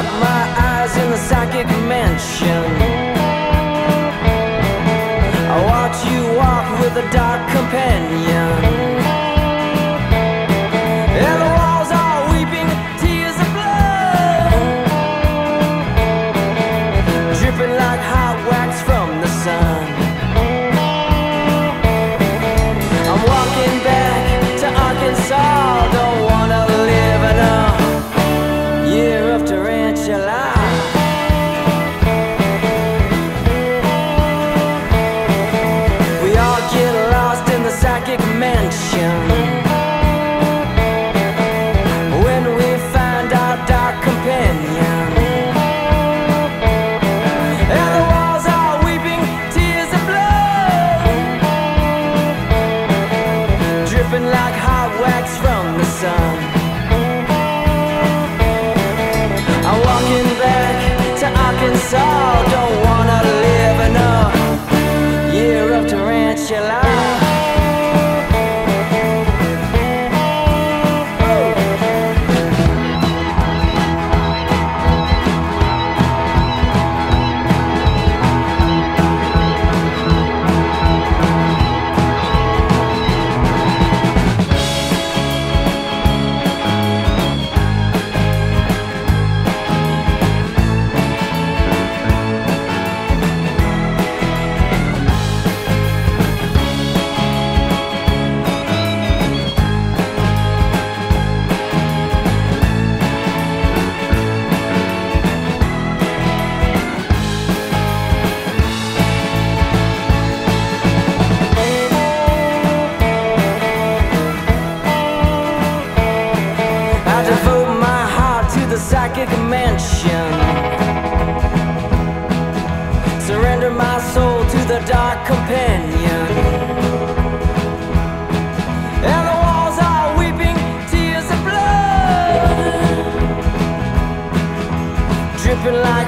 Caught my eyes in the psychic mansion. I watch you walk with a dark companion. sun I'm walking back to Arkansas. psychic mansion. Surrender my soul to the dark companion. And the walls are weeping tears of blood, dripping like